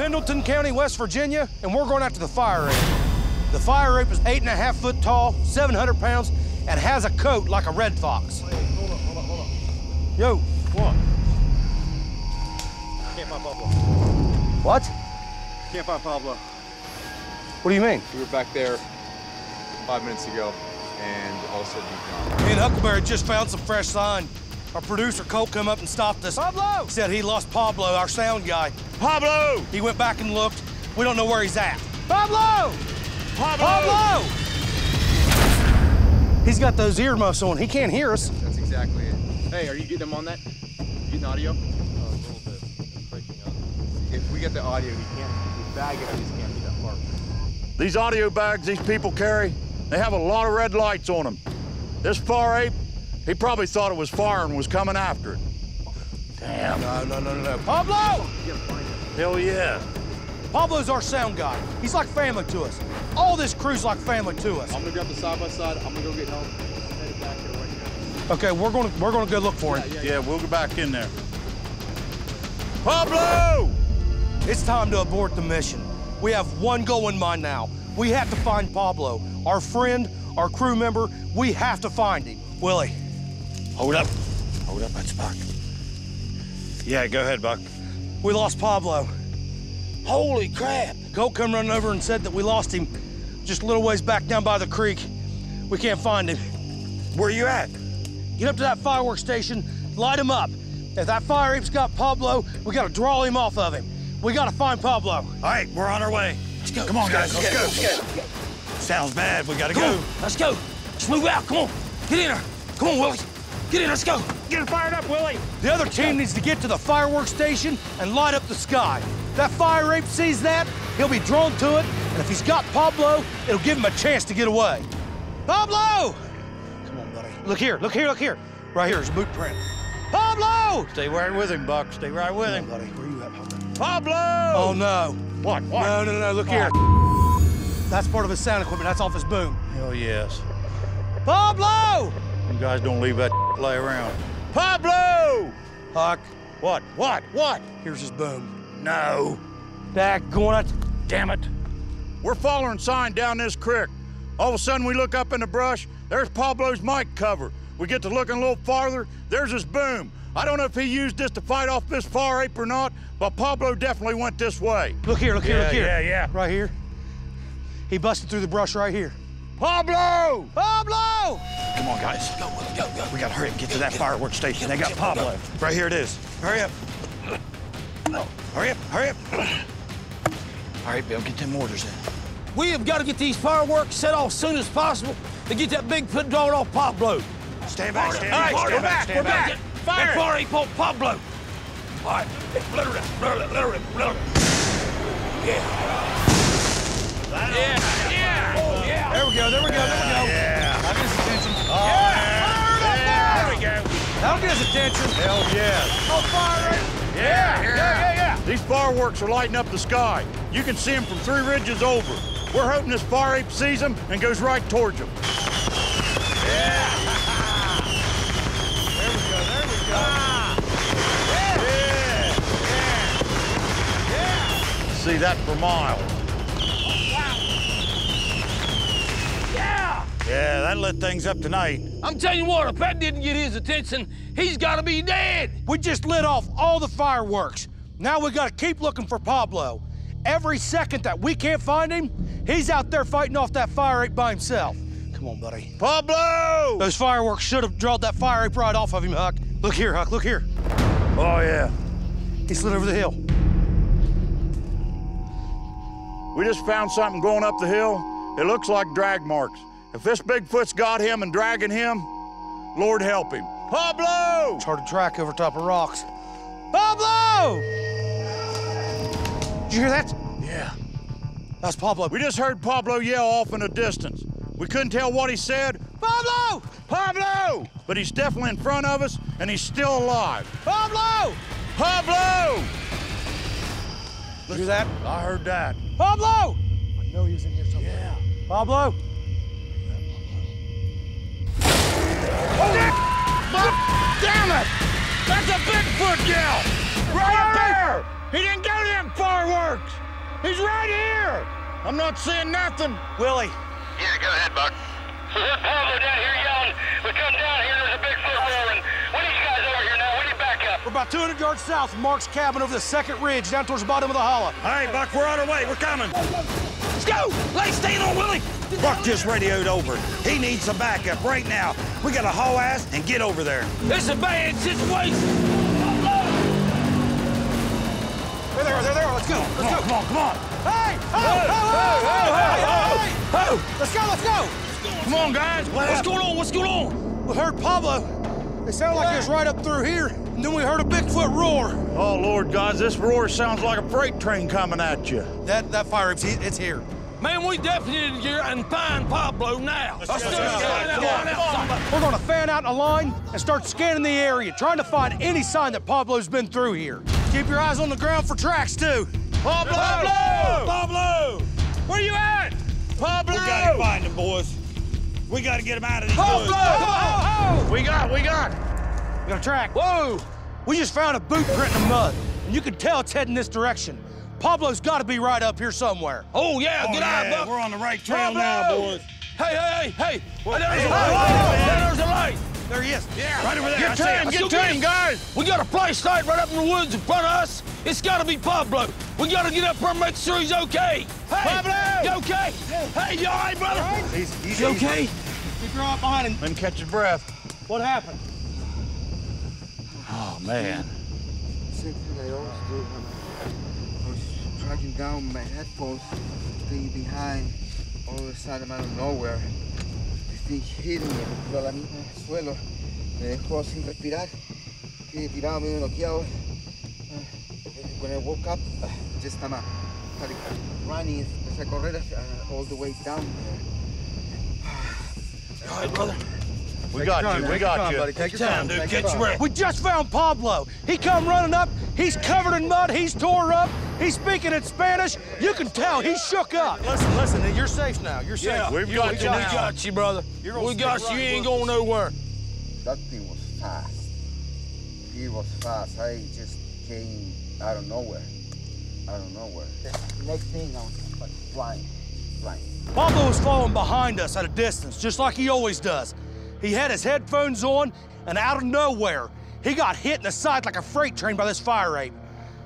Pendleton County, West Virginia, and we're going after the fire ape. The fire ape is eight and a half foot tall, 700 pounds, and has a coat like a red fox. Hold on, hold on, hold on. Yo, What? Can't find Pablo. what? Can't find Pablo. What do you mean? We were back there five minutes ago, and all of a sudden he's gone. Me and Huckleberry just found some fresh sign. Our producer, Colt, come up and stopped us. Pablo! Said he lost Pablo, our sound guy. Pablo! He went back and looked. We don't know where he's at. Pablo! Pablo! Pablo! He's got those earmuffs on. He can't hear us. That's exactly it. Hey, are you getting him on that? You getting audio? Oh, a little bit. Breaking up. If we get the audio, he can't. We bag it, I just can't be that far. These audio bags these people carry, they have a lot of red lights on them. This far ape, he probably thought it was fire and was coming after it. Damn. No, no, no, no, no. Pablo! You gotta find him. Hell yeah. Pablo's our sound guy. He's like family to us. All this crew's like family to us. I'm gonna grab the side by side. I'm gonna go get help. I'm headed back there right now. Okay, we're gonna we're gonna go look for him. Yeah, we'll go back in there. Pablo! It's time to abort the mission. We have one goal in mind now. We have to find Pablo, our friend, our crew member. We have to find him. Willie, Hold up. Hold up, that's Buck. Yeah, go ahead, Buck. we lost Pablo. Holy crap! Colt come running over and said that we lost him just a little ways back down by the creek. We can't find him. Where are you at? Get up to that fireworks station, light him up. If that fire ape's got Pablo, we gotta draw him off of him. We gotta find Pablo. All right, we're on our way. Let's go. Come on, guys, let's go. Sounds bad. We gotta Come go. on, let's go. Let's move out. Come on. Get in there. Come on, Willie. Get in. Let's go. Get it fired up, Willie. The other team needs to get to the fireworks station and light up the sky. That fire ape sees that, he'll be drawn to it, and if he's got Pablo, it'll give him a chance to get away. Pablo! Come on, buddy. Look here, look here, look here. Right here is a boot print. Pablo! Stay right with him, Buck. Stay right with Come him. on, buddy. Where you at, Pablo? Pablo! Oh, no. What? What? No, no, no, look here. That's part of his sound equipment. That's off his boom. Hell yes. Pablo! Guys don't leave that lay around. Pablo! Huck, What? What? What? here's his boom. No. Dak, going it. Damn it. We're following sign down this creek. All of a sudden, we look up in the brush. There's Pablo's mic cover. We get to looking a little farther. There's his boom. I don't know if he used this to fight off this far ape or not, but Pablo definitely went this way. Look here, look here, Yeah, look here. yeah, yeah. Right here. He busted through the brush right here. Pablo! Pablo! Come on, guys. Go, go, go. We gotta hurry up and get to that fireworks station. They got Pablo. Right here it is. Hurry up. Hurry up, hurry up. All right, Bill, get them orders in. We have got to get these fireworks set off as soon as possible to get that big foot drawn off Pablo. Stand back, stand All back, right, stand we're back, back, stand we're back. back. Fire it. far ain't Pablo. All right, let her let her let her let her. Yeah. Yeah, we go, there we go, there we go. Yeah. That'll get his attention. Yeah, there we go. That'll get his attention. Hell yeah. Oh, fire it. Yeah, yeah, yeah, yeah. These fireworks are lighting up the sky. You can see them from three ridges over. We're hoping this fire ape sees them and goes right towards them. Yeah! there we go, there we go. Ah. Yeah. Yeah. Yeah. See that for miles. Yeah. Yeah, that lit things up tonight. I'm telling you what, if that didn't get his attention, he's got to be dead. We just lit off all the fireworks. Now we gotta keep looking for Pablo. Every second that we can't find him, he's out there fighting off that fire ape by himself. Come on, buddy. Pablo! Those fireworks should have drawn that fire ape right off of him, Huck. Look here, Huck, look here. Oh, yeah. He slid over the hill. We just found something going up the hill. It looks like drag marks. If this Bigfoot's got him and dragging him, Lord help him. Pablo! It's hard to track over top of rocks. Pablo! Did you hear that? Yeah. That's Pablo. We just heard Pablo yell off in the distance. We couldn't tell what he said. Pablo! Pablo! But he's definitely in front of us, and he's still alive. Pablo! Pablo! Did you hear that? I heard that. Pablo! I know he was in here somewhere. Yeah. Pablo? Damn it! That's a Bigfoot yell! Right there! He didn't go to them fireworks! He's right here! I'm not seeing nothing. Willie, Yeah, go ahead, Buck. We heard Pablo down here yelling. We come down here, there's a Bigfoot roaring. We need you guys over here now. What do you back up? we're about 200 yards south from Mark's cabin over the second ridge down towards the bottom of the hollow. Hey, Buck, we're on our way. We're coming. Let's go! Lay staying on Willie! Buck just radioed over. He needs some backup right now. We gotta haul ass and get over there. This is a bad situation! There they are, there they are. Let's go, let's go. Come on, come on. Hey! Oh, oh, oh, oh, oh, hey, hey, hey. Let's go, let's go. Come on, guys. What's going on? What's going on? We heard Pablo. It sounded like it was right up through here. And then we heard a Bigfoot roar. Oh, Lord, guys, this roar sounds like a freight train coming at you. That that fire apes, it's here. Man, we definitely need to get and find Pablo now. Let's, go, let's go. We're gonna fan out in a line and start scanning the area, trying to find any sign that Pablo's been through here. Keep your eyes on the ground for tracks, too. Pablo! Pablo! Pablo! Where you at? Pablo! We gotta find him, boys. We gotta get him out of these Pablo! woods. Oh, oh, We got, we got. We got a track. Whoa! We just found a boot print in the mud, and you can tell it's heading this direction. Pablo's got to be right up here somewhere. Oh, yeah, Oh, get out, yeah, Buck. we're on the right trail Pablo! now, boys. Hey, hey, hey, hey. Hey, there's a Hey, light. hey, There's a light. There he is. Yeah. Right over there. I Get see to him. him, get go to him, him. guys. We got a flashlight right up in the woods in front of us. It's got to be Pablo. We got to get up there and make sure he's okay. Hey, Pablo! You okay? Hey, you all right, brother? He's, he's You okay? Keep your eye behind him. Let him catch his breath. What happened? Oh, man. Thing tracking down my headphones, staying behind, all of a sudden out of nowhere, this thing hitting me, pero la misma el suelo, me dejó sin respirar, quedé tirado medio noqueado. Uh, When I woke up, uh, just of started running, empecé a correr uh, all the way down there. All right, brother. We got you, we got you. buddy. Take your Time, time. dude. Take Catch your your breath. We just found Pablo. He come running up. He's covered in mud. He's tore up. He's speaking in Spanish. You can tell he's shook up. Listen, listen. You're safe now. You're safe. Yeah, We've we got you got, now. we got you, brother. You're We got you. right You ain't going nowhere. That thing was fast. He was fast. I just came out of nowhere. Out of nowhere. Next thing, I was like flying, flying. Pablo was following behind us at a distance, just like he always does. He had his headphones on, and out of nowhere, he got hit in the side like a freight train by this fire ape.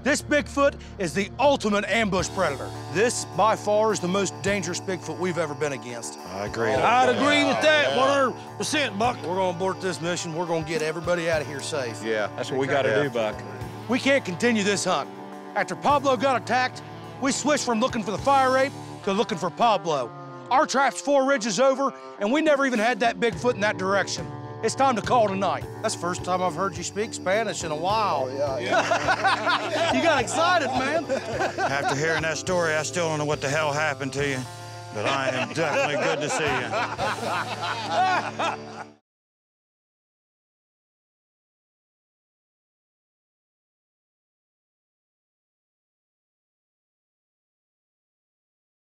This Bigfoot is the ultimate ambush predator. This, by far, is the most dangerous Bigfoot we've ever been against. I agree. I'd agree with that 100%, Buck. We're gonna abort this mission. We're gonna get everybody out of here safe. Yeah. That's what we gotta do, Buck. We can't continue this hunt. After Pablo got attacked, we switched from looking for the fire ape to looking for Pablo. Our trap's four ridges over, and we never even had that Bigfoot in that direction. It's time to call tonight. That's the first time I've heard you speak Spanish in a while. Oh, yeah, yeah. You got excited, man. After hearing that story, I still don't know what the hell happened to you, but I am definitely good to see you.